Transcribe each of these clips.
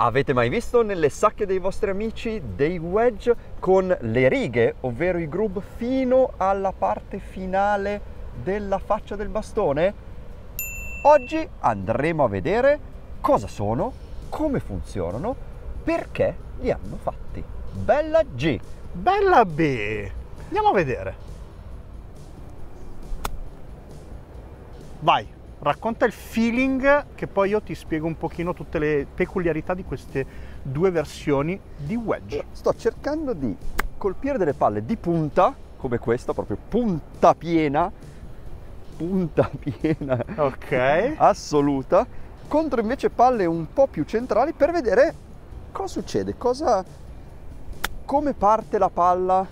Avete mai visto nelle sacche dei vostri amici dei wedge con le righe, ovvero i groove fino alla parte finale della faccia del bastone? Oggi andremo a vedere cosa sono, come funzionano, perché li hanno fatti. Bella G! Bella B! Andiamo a vedere. Vai! Racconta il feeling che poi io ti spiego un pochino tutte le peculiarità di queste due versioni di wedge. Sto cercando di colpire delle palle di punta, come questa, proprio punta piena, punta piena, ok, assoluta, contro invece palle un po' più centrali per vedere cosa succede, cosa, come parte la palla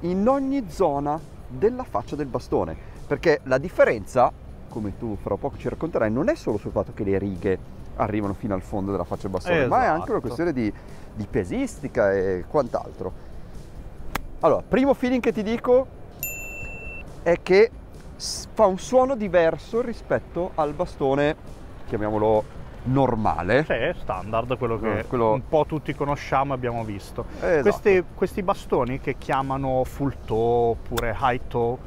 in ogni zona della faccia del bastone. Perché la differenza come tu fra poco ci racconterai, non è solo sul fatto che le righe arrivano fino al fondo della faccia bastone, esatto. ma è anche una esatto. questione di, di pesistica e quant'altro. Allora, primo feeling che ti dico è che fa un suono diverso rispetto al bastone, chiamiamolo normale. Sì, standard, quello che eh, quello... un po' tutti conosciamo e abbiamo visto. Esatto. Questi, questi, bastoni che chiamano full toe oppure high toe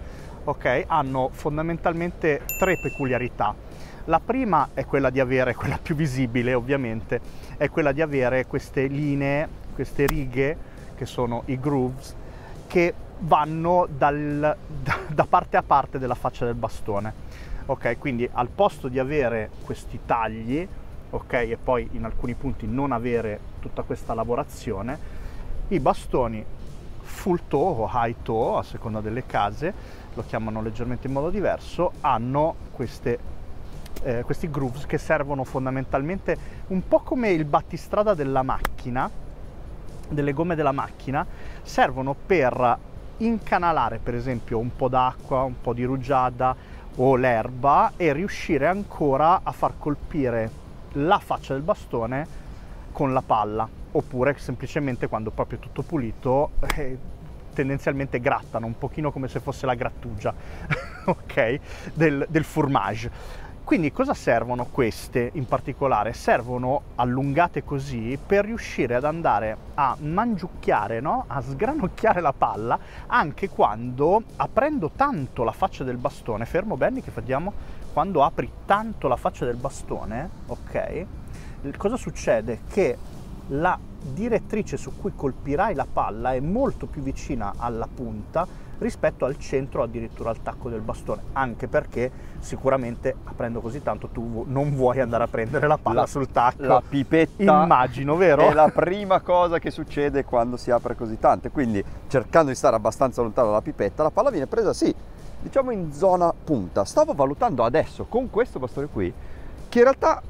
ok, hanno fondamentalmente tre peculiarità. La prima è quella di avere, quella più visibile ovviamente, è quella di avere queste linee, queste righe, che sono i grooves, che vanno dal, da, da parte a parte della faccia del bastone. Ok, quindi al posto di avere questi tagli, ok, e poi in alcuni punti non avere tutta questa lavorazione, i bastoni full toe o high toe, a seconda delle case, lo chiamano leggermente in modo diverso, hanno queste, eh, questi grooves che servono fondamentalmente un po' come il battistrada della macchina, delle gomme della macchina, servono per incanalare per esempio un po' d'acqua, un po' di rugiada o l'erba e riuscire ancora a far colpire la faccia del bastone con la palla oppure semplicemente quando proprio è tutto pulito eh, tendenzialmente grattano, un pochino come se fosse la grattugia, ok, del, del fourmage. Quindi cosa servono queste in particolare? Servono allungate così per riuscire ad andare a mangiucchiare, no? a sgranocchiare la palla anche quando aprendo tanto la faccia del bastone, fermo Benny che vediamo, quando apri tanto la faccia del bastone, ok? Cosa succede? Che la direttrice su cui colpirai la palla è molto più vicina alla punta rispetto al centro addirittura al tacco del bastone anche perché sicuramente aprendo così tanto tu non vuoi andare a prendere la palla la, sul tacco. la pipetta immagino vero? è la prima cosa che succede quando si apre così tanto quindi cercando di stare abbastanza lontano dalla pipetta la palla viene presa sì diciamo in zona punta. Stavo valutando adesso con questo bastone qui che in realtà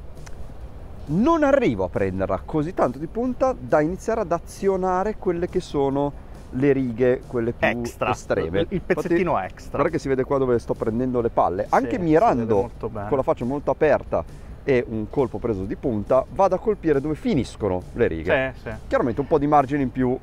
non arrivo a prenderla così tanto di punta da iniziare ad azionare quelle che sono le righe, quelle più extra. estreme. Il pezzettino Infatti, extra. Guarda che si vede qua dove sto prendendo le palle. Anche mirando con la faccia molto aperta e un colpo preso di punta, vado a colpire dove finiscono le righe. Sì, sì. Chiaramente un po' di margine in più.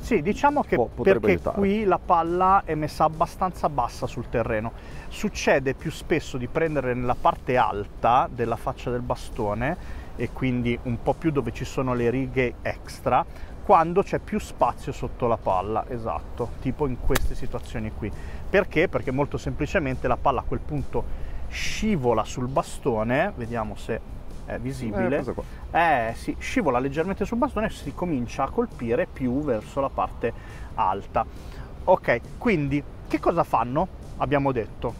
Sì, diciamo che perché aiutare. qui la palla è messa abbastanza bassa sul terreno. Succede più spesso di prendere nella parte alta della faccia del bastone e quindi un po' più dove ci sono le righe extra quando c'è più spazio sotto la palla, esatto, tipo in queste situazioni qui. Perché? Perché molto semplicemente la palla a quel punto scivola sul bastone, vediamo se è visibile, eh, eh sì, scivola leggermente sul bastone e si comincia a colpire più verso la parte alta. Ok, quindi che cosa fanno? Abbiamo detto,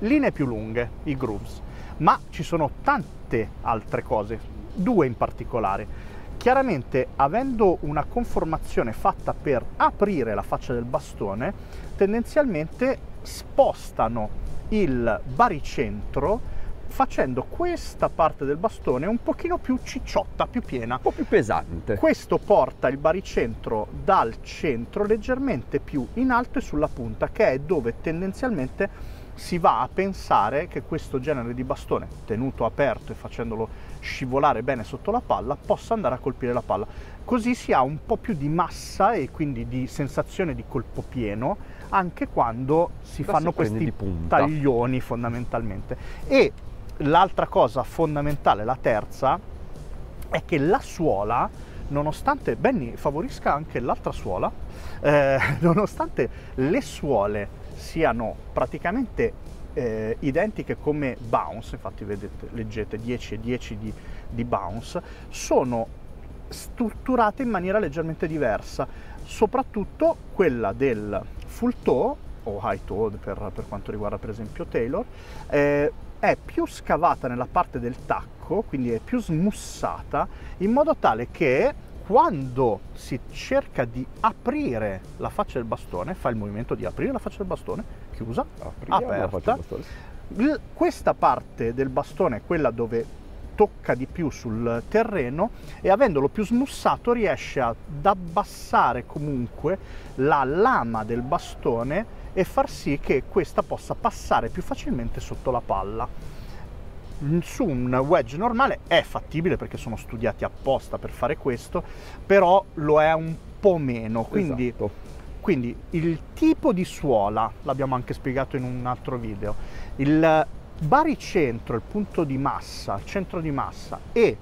linee più lunghe, i grooves, ma ci sono tante altre cose, due in particolare. Chiaramente, avendo una conformazione fatta per aprire la faccia del bastone, tendenzialmente spostano il baricentro facendo questa parte del bastone un pochino più cicciotta, più piena. Un po' più pesante. Questo porta il baricentro dal centro leggermente più in alto e sulla punta, che è dove tendenzialmente si va a pensare che questo genere di bastone, tenuto aperto e facendolo scivolare bene sotto la palla, possa andare a colpire la palla. Così si ha un po' più di massa e quindi di sensazione di colpo pieno anche quando si da fanno questi taglioni fondamentalmente. E l'altra cosa fondamentale, la terza, è che la suola, nonostante Benny favorisca anche l'altra suola, eh, nonostante le suole siano praticamente eh, identiche come bounce, infatti vedete, leggete 10 e 10 di, di bounce, sono strutturate in maniera leggermente diversa, soprattutto quella del full toe o high toe per, per quanto riguarda per esempio Taylor, eh, è più scavata nella parte del tacco, quindi è più smussata, in modo tale che quando si cerca di aprire la faccia del bastone, fa il movimento di aprire la faccia del bastone, chiusa, Apriamo aperta, questa parte del bastone è quella dove tocca di più sul terreno e avendolo più smussato riesce ad abbassare comunque la lama del bastone e far sì che questa possa passare più facilmente sotto la palla su un wedge normale è fattibile perché sono studiati apposta per fare questo, però lo è un po' meno. Quindi, esatto. quindi il tipo di suola, l'abbiamo anche spiegato in un altro video, il baricentro, il punto di massa, il centro di massa e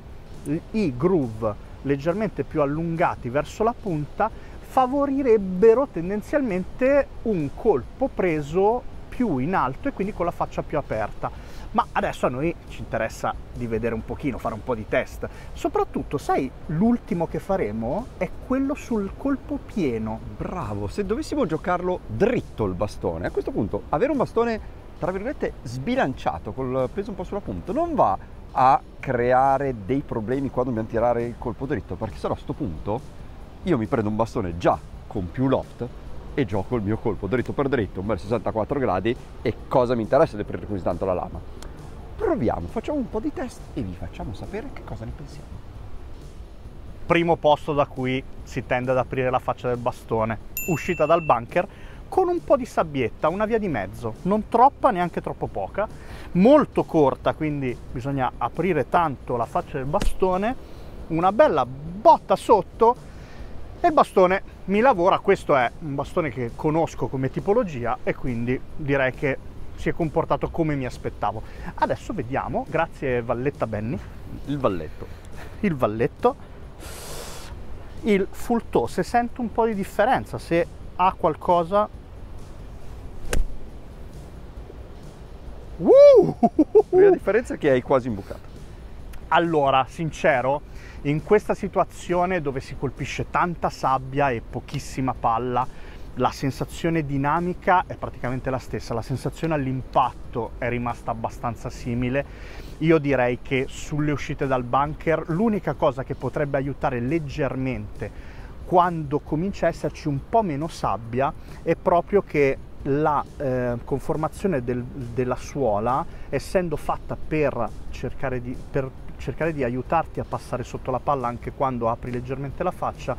i groove leggermente più allungati verso la punta favorirebbero tendenzialmente un colpo preso più in alto e quindi con la faccia più aperta ma adesso a noi ci interessa di vedere un pochino, fare un po' di test. Soprattutto, sai, l'ultimo che faremo è quello sul colpo pieno. Bravo, se dovessimo giocarlo dritto il bastone, a questo punto avere un bastone, tra virgolette, sbilanciato, col peso un po' sulla punta, non va a creare dei problemi quando dobbiamo tirare il colpo dritto, perché se no a questo punto io mi prendo un bastone già con più loft e gioco il mio colpo dritto per dritto, un bel 64 gradi. E cosa mi interessa di aprire così tanto la lama? proviamo, facciamo un po' di test e vi facciamo sapere che cosa ne pensiamo. Primo posto da cui si tende ad aprire la faccia del bastone, uscita dal bunker con un po' di sabbietta, una via di mezzo, non troppa neanche troppo poca, molto corta, quindi bisogna aprire tanto la faccia del bastone, una bella botta sotto e il bastone mi lavora, questo è un bastone che conosco come tipologia e quindi direi che si è comportato come mi aspettavo. Adesso vediamo, grazie Valletta Benny. Il valletto. Il valletto. Il full toe, se sento un po' di differenza, se ha qualcosa... Uh! La differenza è che hai quasi imbucato. Allora, sincero, in questa situazione dove si colpisce tanta sabbia e pochissima palla, la sensazione dinamica è praticamente la stessa, la sensazione all'impatto è rimasta abbastanza simile. Io direi che sulle uscite dal bunker l'unica cosa che potrebbe aiutare leggermente quando comincia a esserci un po' meno sabbia è proprio che la eh, conformazione del, della suola, essendo fatta per cercare, di, per cercare di aiutarti a passare sotto la palla anche quando apri leggermente la faccia,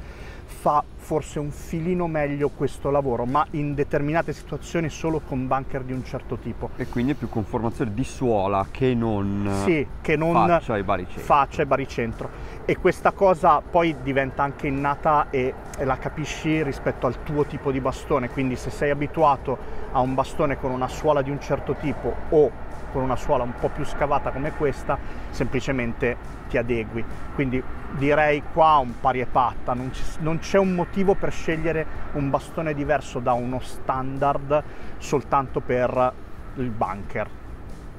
fa forse un filino meglio questo lavoro, ma in determinate situazioni solo con bunker di un certo tipo. E quindi è più conformazione di suola che non, sì, che non faccia e baricentro. Faccia e baricentro. E questa cosa poi diventa anche innata e, e la capisci rispetto al tuo tipo di bastone, quindi se sei abituato a un bastone con una suola di un certo tipo o con una suola un po' più scavata come questa, semplicemente ti adegui. Quindi direi qua un pari e patta, non, non c'è un motivo per scegliere un bastone diverso da uno standard soltanto per il bunker.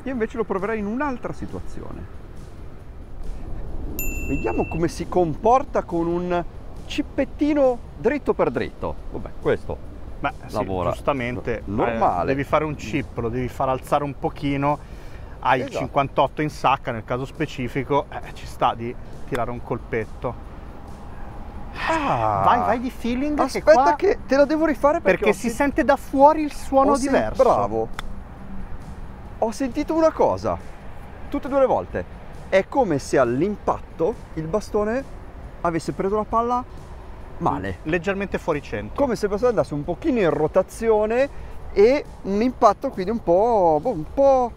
Io invece lo proverei in un'altra situazione. Vediamo come si comporta con un cippettino dritto per dritto. Vabbè, questo Beh, lavora. Sì, giustamente. Normale. Eh, devi fare un chip, lo devi far alzare un pochino, hai esatto. 58 in sacca nel caso specifico, eh, ci sta di tirare un colpetto. Ah, vai, vai di feeling. Aspetta che, qua... che te la devo rifare perché, perché si sente da fuori il suono diverso. bravo. Ho sentito una cosa, tutte e due le volte. È come se all'impatto il bastone avesse preso la palla male. Leggermente fuori centro. Come se il bastone andasse un pochino in rotazione e un impatto quindi un po', boh, un po',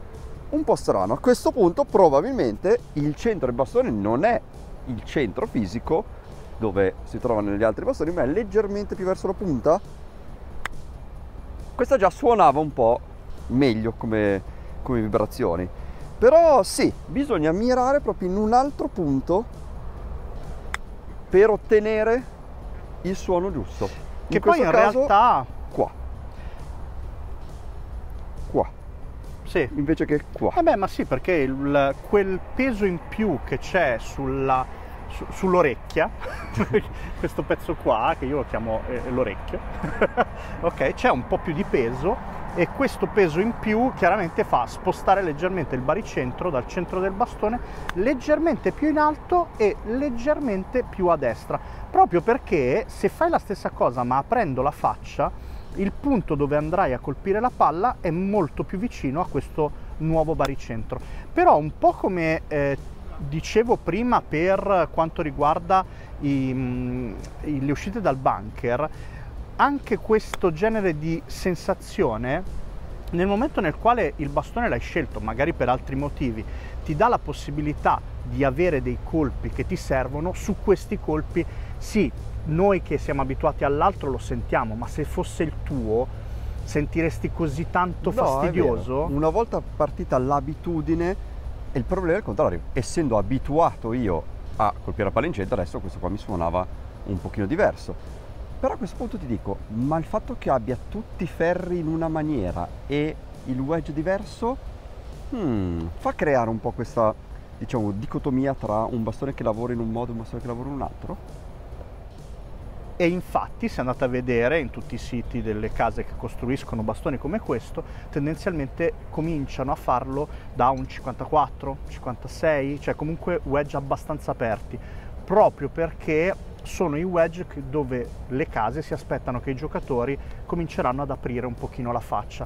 un po' strano. A questo punto probabilmente il centro del bastone non è il centro fisico dove si trovano negli altri bastoni, ma è leggermente più verso la punta. Questa già suonava un po' meglio come, come vibrazioni. Però sì, bisogna mirare proprio in un altro punto per ottenere il suono giusto. Che poi in caso, realtà... Qua. Qua. Sì. Invece che qua. Eh beh, ma sì, perché il, quel peso in più che c'è sulla, su, sull'orecchia, questo pezzo qua, che io lo chiamo eh, l'orecchio, ok, c'è un po' più di peso e questo peso in più chiaramente fa spostare leggermente il baricentro dal centro del bastone leggermente più in alto e leggermente più a destra. Proprio perché se fai la stessa cosa ma aprendo la faccia il punto dove andrai a colpire la palla è molto più vicino a questo nuovo baricentro. Però un po' come eh, dicevo prima per quanto riguarda i, mh, le uscite dal bunker anche questo genere di sensazione, nel momento nel quale il bastone l'hai scelto, magari per altri motivi, ti dà la possibilità di avere dei colpi che ti servono, su questi colpi sì, noi che siamo abituati all'altro lo sentiamo, ma se fosse il tuo sentiresti così tanto no, fastidioso? Una volta partita l'abitudine, il problema è il contrario, essendo abituato io a colpire la palla in centro, adesso questo qua mi suonava un pochino diverso però a questo punto ti dico, ma il fatto che abbia tutti i ferri in una maniera e il wedge diverso, hmm, fa creare un po' questa, diciamo, dicotomia tra un bastone che lavora in un modo e un bastone che lavora in un altro? E infatti se andate a vedere in tutti i siti delle case che costruiscono bastoni come questo, tendenzialmente cominciano a farlo da un 54, 56, cioè comunque wedge abbastanza aperti, proprio perché sono i wedge dove le case si aspettano che i giocatori cominceranno ad aprire un pochino la faccia.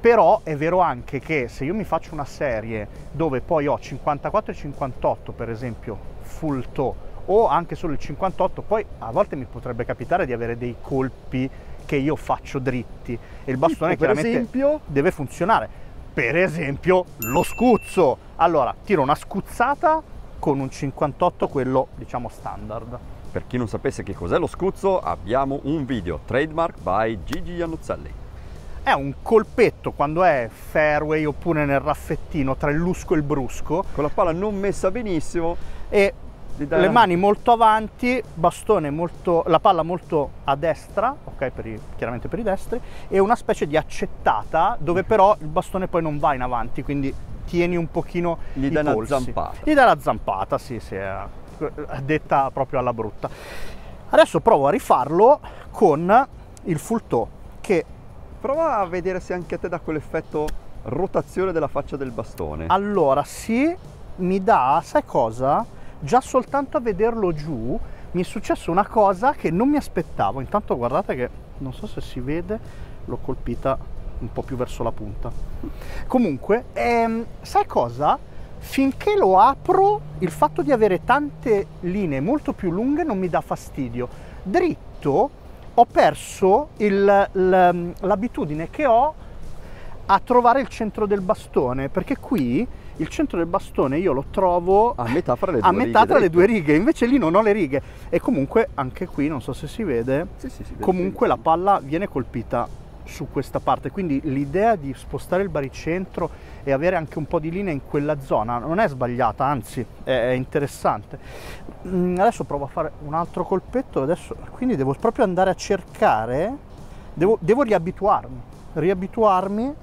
Però è vero anche che se io mi faccio una serie dove poi ho 54 e 58 per esempio full toe o anche solo il 58, poi a volte mi potrebbe capitare di avere dei colpi che io faccio dritti e il bastone tipo, chiaramente esempio... deve funzionare. Per esempio lo scuzzo. Allora, tiro una scuzzata con un 58, quello diciamo standard. Per chi non sapesse che cos'è lo scuzzo, abbiamo un video, trademark by Gigi Iannuzzelli. È un colpetto quando è fairway oppure nel raffettino tra il lusco e il brusco. Con la palla non messa benissimo. E le mani molto avanti, bastone molto, la palla molto a destra, ok, per i, chiaramente per i destri, e una specie di accettata dove però il bastone poi non va in avanti, quindi tieni un pochino Gli i polsi. una zampata. Gli dai la zampata, sì, sì, detta proprio alla brutta. Adesso provo a rifarlo con il full toe che... Prova a vedere se anche a te dà quell'effetto rotazione della faccia del bastone. Allora, sì, mi dà, sai cosa? Già soltanto a vederlo giù mi è successo una cosa che non mi aspettavo. Intanto guardate che, non so se si vede, l'ho colpita un po' più verso la punta. Comunque, ehm, sai cosa? finché lo apro il fatto di avere tante linee molto più lunghe non mi dà fastidio. Dritto ho perso l'abitudine che ho a trovare il centro del bastone perché qui il centro del bastone io lo trovo a metà fra le due, metà righe, tra le due righe, invece lì non ho le righe. E comunque anche qui non so se si vede sì, sì, vede comunque la palla viene colpita su questa parte. Quindi l'idea di spostare il baricentro e avere anche un po' di linea in quella zona non è sbagliata anzi è, è interessante. Mm, adesso provo a fare un altro colpetto adesso quindi devo proprio andare a cercare devo, devo riabituarmi riabituarmi.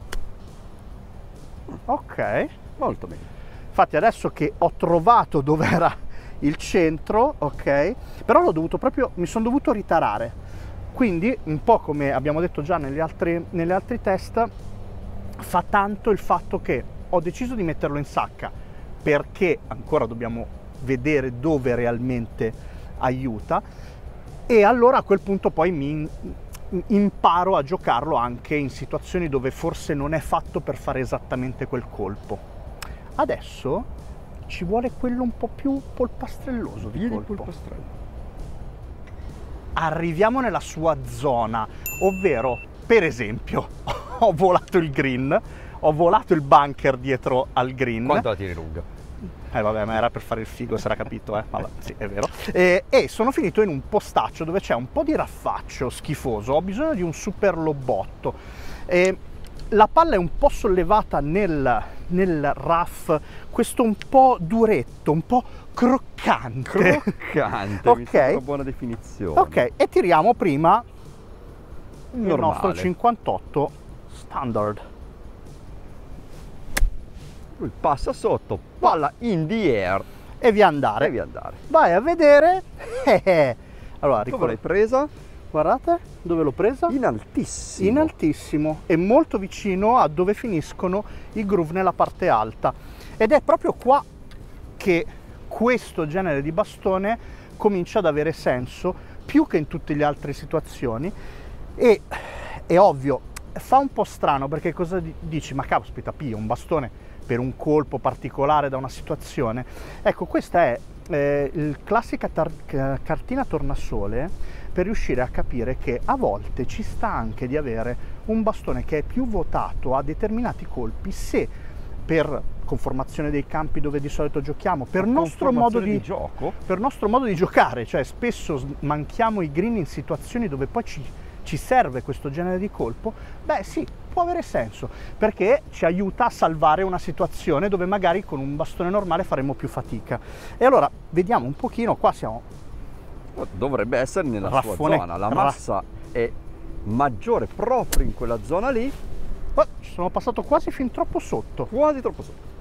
Ok molto bene. Infatti adesso che ho trovato dove era il centro ok però l'ho dovuto proprio mi sono dovuto ritarare. Quindi, un po' come abbiamo detto già negli altri, negli altri test, fa tanto il fatto che ho deciso di metterlo in sacca perché ancora dobbiamo vedere dove realmente aiuta. E allora a quel punto poi mi imparo a giocarlo anche in situazioni dove forse non è fatto per fare esattamente quel colpo. Adesso ci vuole quello un po' più polpastrelloso di colpo. polpastrello arriviamo nella sua zona, ovvero per esempio ho volato il green, ho volato il bunker dietro al green. Quanto la tiri lunga? Eh vabbè, ma era per fare il figo, era capito, eh? Vabbè, sì, è vero. E, e, sono finito in un postaccio dove c'è un po' di raffaccio schifoso, ho bisogno di un super lobotto. E la palla è un po' sollevata nel, nel RAF questo un po' duretto, un po' croccante. Croccante, Ok. una buona definizione. Ok, e tiriamo prima il Normale. nostro 58 standard. Lui passa sotto, palla in the air, E via andare. devi andare. Vai a vedere. Eh, eh. allora, Dove ricor- l'hai presa? Guardate dove l'ho presa. In altissimo. in altissimo e molto vicino a dove finiscono i groove nella parte alta. Ed è proprio qua che questo genere di bastone comincia ad avere senso più che in tutte le altre situazioni e è ovvio, fa un po' strano perché cosa di- dici? Ma caspita, pia un bastone per un colpo particolare da una situazione. Ecco, questa è eh, il classica tar- ca- cartina tornasole per riuscire a capire che a volte ci sta anche di avere un bastone che è più votato a determinati colpi se per conformazione dei campi dove di solito giochiamo, per nostro modo Conformazione di, gioco. per nostro modo di giocare, cioè spesso manchiamo i green in situazioni dove poi ci, ci serve questo genere di colpo, beh sì, può avere senso, perché ci aiuta a salvare una situazione dove magari con un bastone normale faremo più fatica. E allora vediamo un pochino, qua siamo Dovrebbe essere nella Raffone- sua zona. La massa è maggiore proprio in quella zona lì, Oh, sono passato quasi fin troppo sotto. quasi troppo sotto.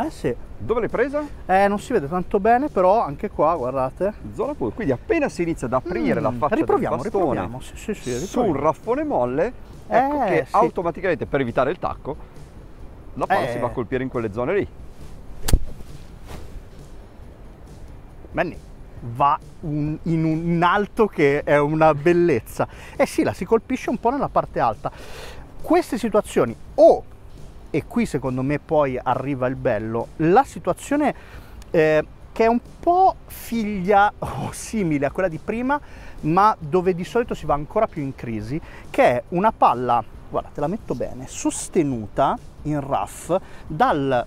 Eh sì, Dove l'hai presa? eh, non si vede tanto bene, però anche qua, guardate. Zona pure. Quindi appena si inizia ad aprire la Mm, faccia riproviamo, del bastone riproviamo. Sì, sì, sì, riproviamo. raffone molle, ecco Eh, che sì. automaticamente per evitare il tacco la palla Eh. si va a colpire in quelle zone lì. Benny va un- in un alto che è una bellezza. Eh sì, la si colpisce un po' nella parte alta. Queste situazioni o, e qui secondo me poi arriva il bello, la situazione eh, che è un po' figlia o simile a quella di prima, ma dove di solito si va ancora più in crisi, che è una palla, guarda, te la metto bene, sostenuta in rough dal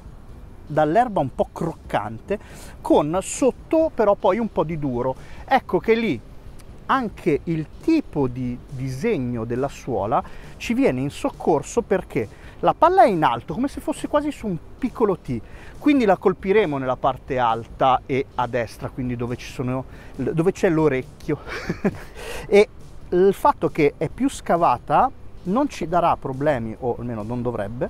dall'erba un po' croccante con sotto però poi un po' di duro. Ecco che lì anche il tipo di disegno della suola ci viene in soccorso perché la palla è in alto come se fosse quasi su un piccolo T, quindi la colpiremo nella parte alta e a destra, quindi dove, sono, dove c'è l'orecchio. e il fatto che è più scavata non ci darà problemi, o almeno non dovrebbe,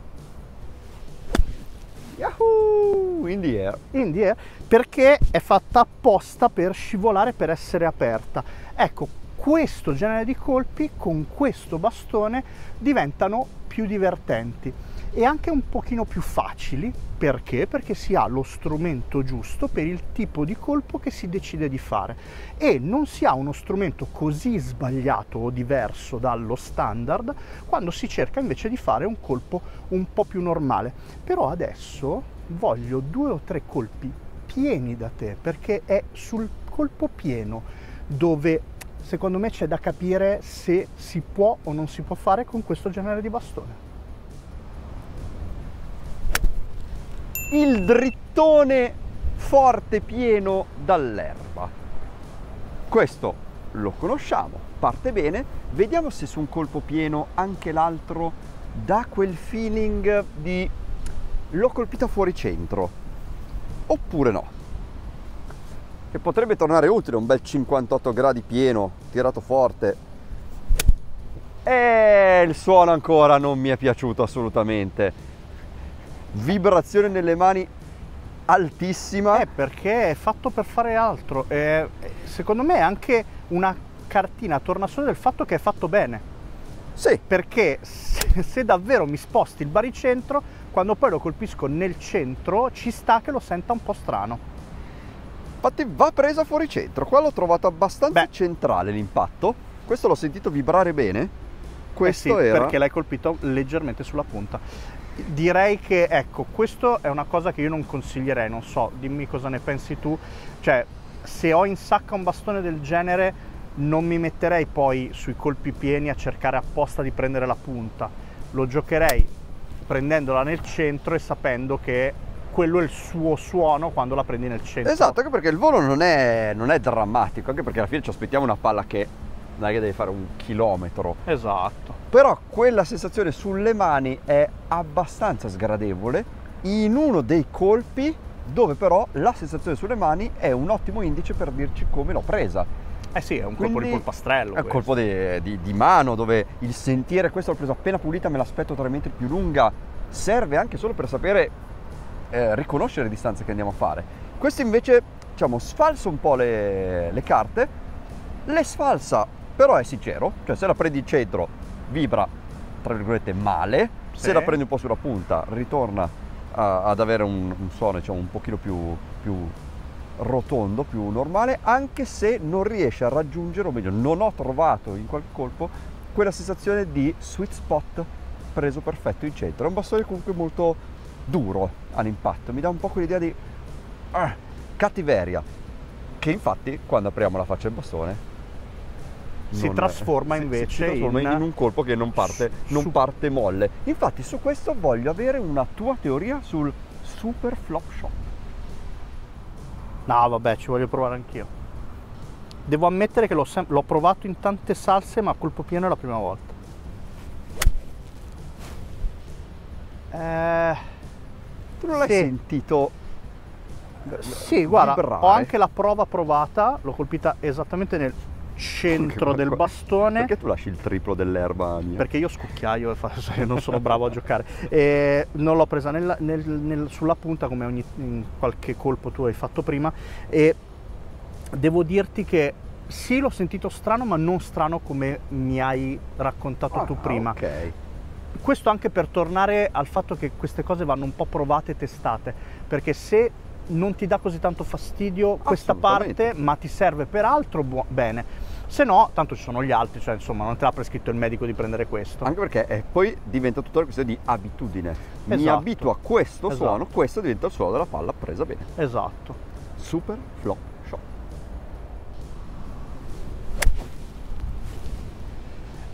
Yahoo! In the air. in the air perché è fatta apposta per scivolare, per essere aperta. Ecco, questo genere di colpi con questo bastone diventano più divertenti e anche un pochino più facili. Perché? Perché si ha lo strumento giusto per il tipo di colpo che si decide di fare e non si ha uno strumento così sbagliato o diverso dallo standard quando si cerca invece di fare un colpo un po' più normale. Però adesso voglio due o tre colpi pieni da te perché è sul colpo pieno dove secondo me c'è da capire se si può o non si può fare con questo genere di bastone. Il drittone forte pieno dall'erba. Questo lo conosciamo, parte bene. Vediamo se su un colpo pieno anche l'altro dà quel feeling di l'ho colpita fuori centro. Oppure no. Che potrebbe tornare utile un bel 58 gradi pieno, tirato forte. E il suono ancora non mi è piaciuto assolutamente. Vibrazione nelle mani altissima. Eh, perché è fatto per fare altro. E secondo me è anche una cartina tornasole del fatto che è fatto bene. Sì, Perché se, se davvero mi sposti il baricentro, quando poi lo colpisco nel centro, ci sta che lo senta un po' strano. infatti va presa fuori centro. Qua l'ho trovato abbastanza Beh. centrale l'impatto. Questo l'ho sentito vibrare bene. Questo Eh sì, era perché l'hai colpito leggermente sulla punta. Direi che ecco, questo è una cosa che io non consiglierei, non so, dimmi cosa ne pensi tu. Cioè, se ho in sacca un bastone del genere, non mi metterei poi sui colpi pieni a cercare apposta di prendere la punta. Lo giocherei prendendola nel centro e sapendo che quello è il suo suono quando la prendi nel centro. Esatto, anche perché il volo non è, non è drammatico, anche perché alla fine ci aspettiamo una palla che non è che deve fare un chilometro. Esatto. Però quella sensazione sulle mani è abbastanza sgradevole in uno dei colpi dove però la sensazione sulle mani è un ottimo indice per dirci come l'ho presa. Eh sì, è un Quindi, colpo di polpastrello. È un colpo di, di, di, mano dove il sentire questo l'ho preso appena pulita, me l'aspetto tre metri più lunga, serve anche solo per sapere eh, riconoscere le distanze che andiamo a fare. Questo invece, diciamo, sfalsa un po' le, le carte, le sfalsa, però è sincero, cioè se la prendi in centro vibra, tra virgolette, male, sì. se la prendi un po' sulla punta ritorna a, ad avere un, un suono diciamo, un pochino più, più rotondo, più normale, anche se non riesce a raggiungere, o meglio, non ho trovato in qualche colpo quella sensazione di sweet spot preso perfetto in centro. È un bastone comunque molto duro all'impatto, mi dà un po' quell'idea di uh, cattiveria, che infatti quando apriamo la faccia del bastone si trasforma invece si, si trasforma in, in, un colpo che non parte, su, non parte molle. Infatti su questo voglio avere una tua teoria sul super flop shot. No, vabbè, ci voglio provare anch'io. Devo ammettere che l'ho, sem- l'ho provato in tante salse, ma a colpo pieno è la prima volta. Eh, tu non l'hai sì. sentito? Sì, guarda, vibrare. ho anche la prova provata, l'ho colpita esattamente nel centro del bastone. Perché tu lasci il triplo dell'erba? Mia? Perché io scucchiaio e non sono bravo a giocare. E non l'ho presa nel, nel, nel, sulla punta come ogni qualche colpo tu hai fatto prima e devo dirti che sì, l'ho sentito strano, ma non strano come mi hai raccontato ah, tu prima. Ok. Questo anche per tornare al fatto che queste cose vanno un po' provate e testate, perché se non ti dà così tanto fastidio questa parte, ma ti serve per altro, bene. Se no, tanto ci sono gli altri, cioè insomma non te l'ha prescritto il medico di prendere questo. Anche perché eh, poi diventa tutta una questione di abitudine. Esatto. Mi abituo a questo esatto. suono, questo diventa il suono della palla presa bene. Esatto. Super flop shot.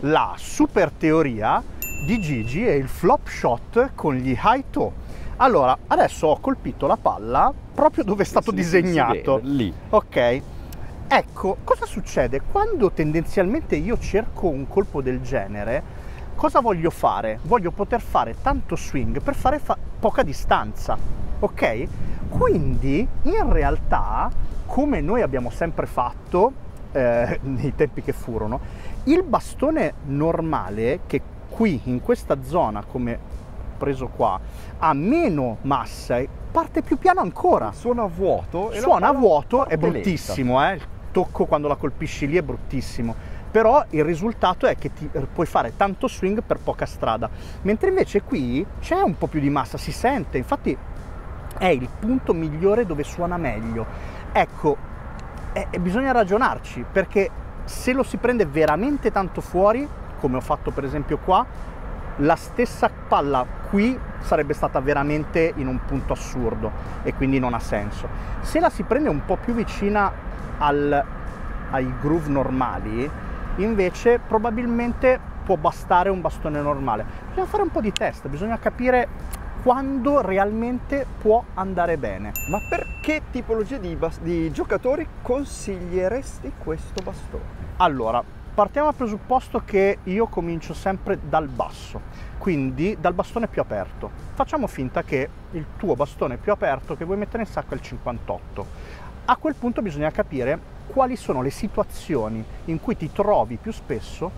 La super teoria di Gigi è il flop shot con gli high toe. Allora, adesso ho colpito la palla proprio dove è stato sì, disegnato. Vede, lì. Ok. Ecco, cosa succede? Quando tendenzialmente io cerco un colpo del genere, cosa voglio fare? Voglio poter fare tanto swing per fare fa- poca distanza, ok? Quindi, in realtà, come noi abbiamo sempre fatto eh, nei tempi che furono, il bastone normale che qui in questa zona, come preso qua, ha meno massa e parte più piano ancora. Suona a vuoto. Suona a vuoto, è bruttissimo, eh? Tocco quando la colpisci lì è bruttissimo, però il risultato è che ti, puoi fare tanto swing per poca strada, mentre invece qui c'è un po' più di massa, si sente, infatti è il punto migliore dove suona meglio. Ecco, eh, bisogna ragionarci, perché se lo si prende veramente tanto fuori, come ho fatto per esempio qua, la stessa palla qui sarebbe stata veramente in un punto assurdo e quindi non ha senso. Se la si prende un po' più vicina al, ai groove normali, invece probabilmente può bastare un bastone normale. Bisogna fare un po' di test, bisogna capire quando realmente può andare bene. Ma per che tipologia di, di giocatori consiglieresti questo bastone? Allora, partiamo dal presupposto che io comincio sempre dal basso, quindi dal bastone più aperto. Facciamo finta che il tuo bastone più aperto che vuoi mettere in sacco è il 58 a quel punto bisogna capire quali sono le situazioni in cui ti trovi più spesso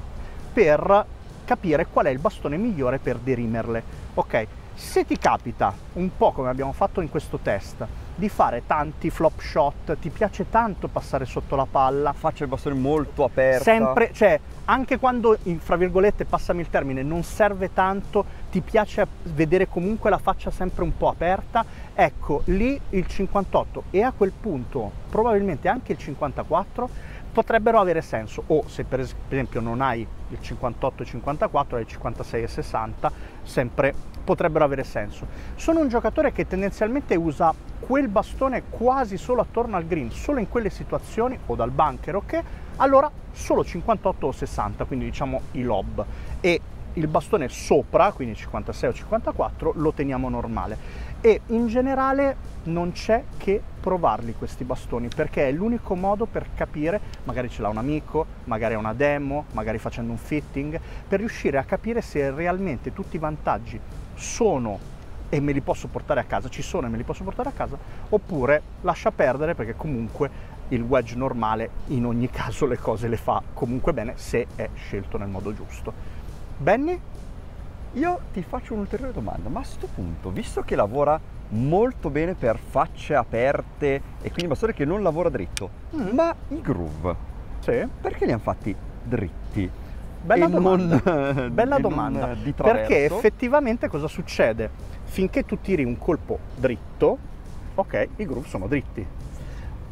per capire qual è il bastone migliore per derimerle. Ok, se ti capita, un po' come abbiamo fatto in questo test, di fare tanti flop shot, ti piace tanto passare sotto la palla. Faccio il bastone molto aperto. Sempre, cioè, anche quando, fra virgolette, passami il termine, non serve tanto, ti piace vedere comunque la faccia sempre un po' aperta, ecco, lì il 58 e a quel punto probabilmente anche il 54 potrebbero avere senso o se per esempio non hai il 58 e 54 hai il 56 e 60 sempre potrebbero avere senso. Sono un giocatore che tendenzialmente usa quel bastone quasi solo attorno al green solo in quelle situazioni o dal bunker ok? Allora solo 58 o 60 quindi diciamo i lob. E il bastone sopra quindi 56 o 54 lo teniamo normale. E in generale non c'è che provarli questi bastoni perché è l'unico modo per capire, magari ce l'ha un amico, magari è una demo, magari facendo un fitting, per riuscire a capire se realmente tutti i vantaggi sono e me li posso portare a casa, ci sono e me li posso portare a casa, oppure lascia perdere perché comunque il wedge normale in ogni caso le cose le fa comunque bene se è scelto nel modo giusto. Benny? Io ti faccio un'ulteriore domanda, ma a questo punto, visto che lavora molto bene per facce aperte e quindi bastone che non lavora dritto, Mm. ma i groove, Sì. perché li hanno fatti dritti? Bella domanda. non- Bella domanda. Perché effettivamente cosa succede? Finché tu tiri un colpo dritto, ok, i groove sono dritti.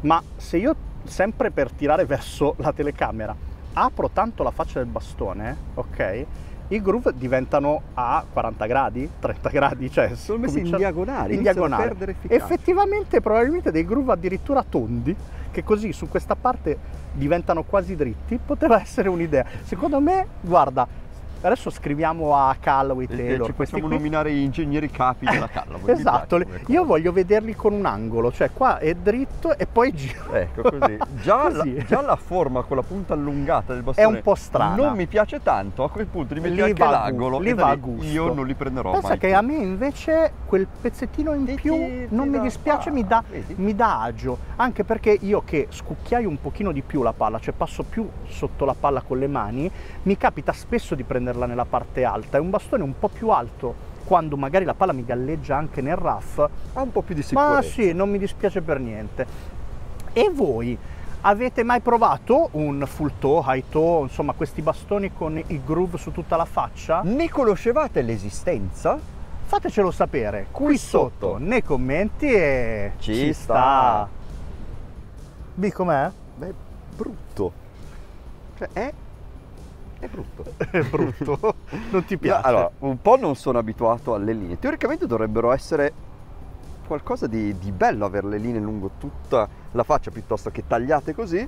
Ma se io sempre per tirare verso la telecamera apro tanto la faccia del bastone, ok, i groove diventano a 40 gradi, 30 gradi, cioè sono messi in diagonale, in iniziano a diagonale. perdere efficacia. Effettivamente probabilmente dei groove addirittura tondi, che così su questa parte diventano quasi dritti, poteva essere un'idea. Secondo me, guarda, adesso scriviamo a Callaway E- e Taylor, ci facciamo qui. nominare gli ingegneri capi della Callaway. Esatto, piace io voglio vederli con un angolo, cioè qua è dritto e poi giro. Ecco così. Già, Così. La, già la forma con la punta allungata del È bastone un po' strana. Non mi piace tanto, a quel punto li metti Lì anche l'angolo lì va a gusto. io non li prenderò Pensa mai che più. a me invece quel pezzettino in più ti- non ti mi dispiace, mi dà, mi dà agio, anche perché io che scucchiaio un pochino di più la palla, cioè passo più sotto la palla con le mani, mi capita spesso di prenderla nella parte alta, è un bastone un po' più alto quando magari la palla mi galleggia anche nel rough, Ha un po' più di sicurezza. ma sì, non mi dispiace per niente. E voi avete mai provato un full toe, high toe, insomma questi bastoni con i groove su tutta la faccia? Ne conoscevate l'esistenza? Fatecelo sapere qui, Qui sotto, sotto. nei commenti e Ci sta. B com'è? Beh, brutto. Cioè, è... è brutto. È brutto, non ti piace? Allora, un po' non sono abituato alle linee. Teoricamente dovrebbero essere qualcosa di, di bello avere le linee lungo tutta la faccia piuttosto che tagliate così,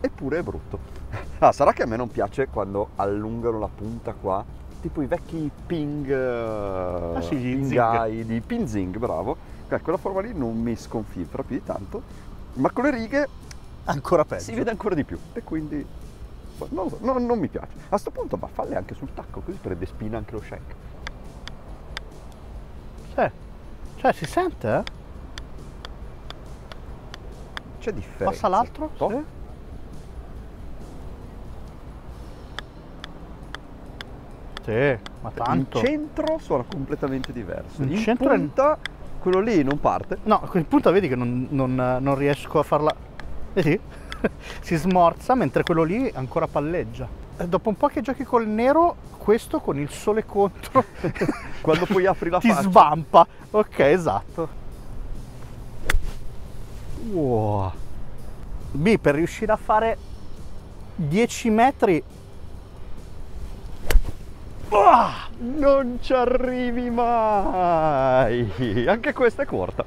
eppure è brutto. Ah, sarà che a me non piace quando allungano la punta qua, tipo i vecchi ping, ah, sì, pingai di Pinzing, bravo. Eh, quella forma lì non mi sconfifra più di tanto, ma con le righe Ancora peggio. si vede ancora di più e quindi non, so, no, non mi piace. A questo punto va falle anche sul tacco, così prende spina anche lo shank. Sì. Cioè, si sente? eh? C'è differenza. Passa l'altro? Sì. Sì, ma tanto. In centro suona completamente diverso. In In, centro è- punta quello lì non parte. No, quel punto vedi che non, non- non riesco a farla. Vedi? si smorza mentre quello lì ancora palleggia. E dopo un po' che giochi col nero, questo con il sole contro Quando poi apri la ti faccia. svampa. Ok, esatto. Wow. B per riuscire a fare 10 metri. Ah, non ci arrivi mai. Anche questa è corta.